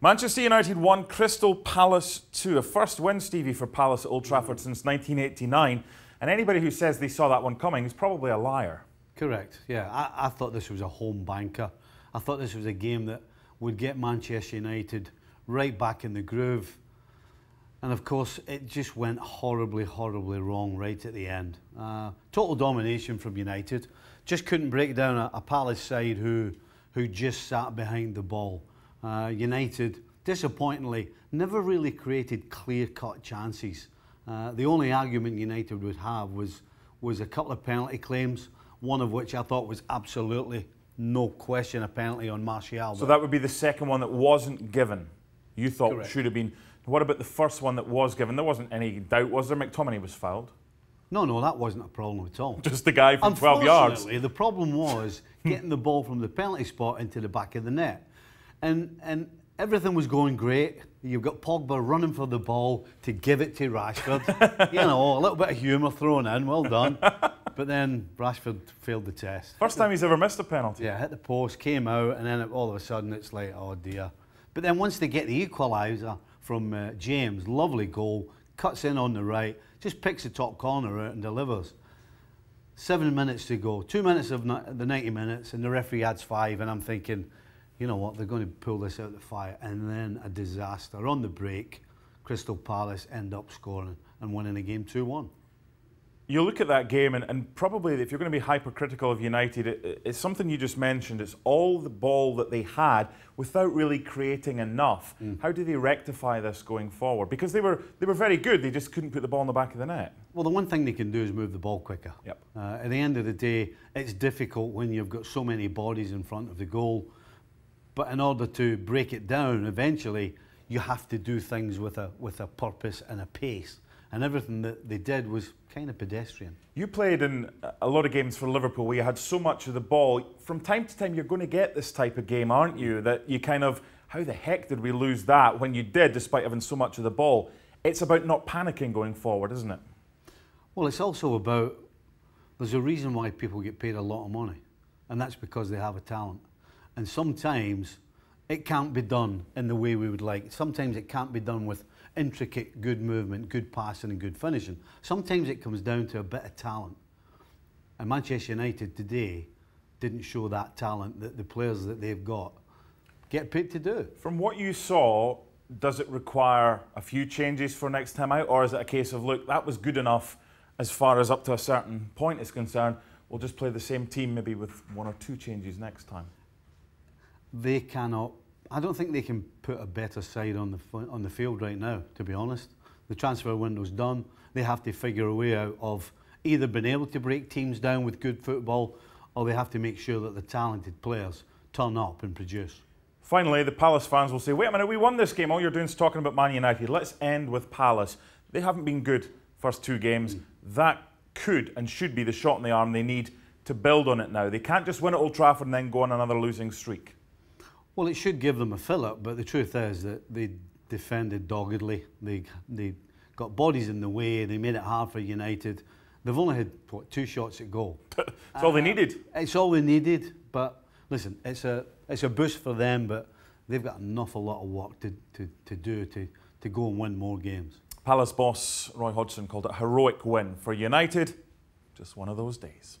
Manchester United won Crystal Palace 2. A first win, Stevie, for Palace at Old Trafford since 1989. And anybody who says they saw that one coming is probably a liar. Correct, yeah. I, I thought this was a home banker. I thought this was a game that would get Manchester United right back in the groove. And of course, it just went horribly, horribly wrong right at the end. Uh, total domination from United. Just couldn't break down a, a Palace side who, who just sat behind the ball. Uh, United, disappointingly, never really created clear-cut chances. Uh, the only argument United would have was, was a couple of penalty claims, one of which I thought was absolutely no question a penalty on Martial. So that would be the second one that wasn't given. You thought Correct. should have been. What about the first one that was given? There wasn't any doubt, was there? McTominay was fouled. No, no, that wasn't a problem at all. Just the guy from 12 yards. Unfortunately, the problem was getting the ball from the penalty spot into the back of the net. And, and everything was going great. You've got Pogba running for the ball to give it to Rashford. you know, a little bit of humour thrown in, well done. But then Rashford failed the test. First time he's ever missed a penalty. Yeah, hit the post, came out, and then all of a sudden it's like, oh dear. But then once they get the equaliser from uh, James, lovely goal, cuts in on the right, just picks the top corner out and delivers. Seven minutes to go, two minutes of the 90 minutes, and the referee adds five, and I'm thinking, you know what, they're going to pull this out of the fire. And then a disaster. On the break, Crystal Palace end up scoring and winning the game 2 1. You look at that game, and, and probably if you're going to be hypercritical of United, it, it's something you just mentioned. It's all the ball that they had without really creating enough. How do they rectify this going forward? Because they were they were very good. They just couldn't put the ball in the back of the net. Well, the one thing they can do is move the ball quicker. Yep. Uh, at the end of the day, it's difficult when you've got so many bodies in front of the goal. But in order to break it down, eventually, you have to do things with a with a purpose and a pace. And everything that they did was kind of pedestrian. You played in a lot of games for Liverpool where you had so much of the ball. From time to time, you're going to get this type of game, aren't you? That you kind of, how the heck did we lose that when you did, despite having so much of the ball? It's about not panicking going forward, isn't it? Well, it's also about there's a reason why people get paid a lot of money, and that's because they have a talent. And sometimes it can't be done in the way we would like. Sometimes it can't be done with intricate, good movement, good passing, and good finishing. Sometimes it comes down to a bit of talent. And Manchester United today didn't show that talent that the players that they've got get paid to do. From what you saw, does it require a few changes for next time out, or is it a case of look, that was good enough as far as up to a certain point is concerned? We'll just play the same team, maybe with one or two changes next time. They cannot. I don't think they can put a better side on the on the field right now. To be honest, the transfer window's done. They have to figure a way out of either being able to break teams down with good football, or they have to make sure that the talented players turn up and produce. Finally, the Palace fans will say, wait a minute, we won this game. All you're doing is talking about Man United. Let's end with Palace. They haven't been good first two games. Mm. That could and should be the shot in the arm they need to build on it now. They can't just win at Old Trafford and then go on another losing streak. Well, it should give them a fill-up, but the truth is that they defended doggedly. They they got bodies in the way. They made it hard for United. They've only had what two shots at goal. That's all they Uh, needed. It's all they needed, but listen, it's a it's a boost for them, but they've got an awful lot of work to, to, to do to, to go and win more games. Palace boss Roy Hodgson called it a heroic win for United. Just one of those days.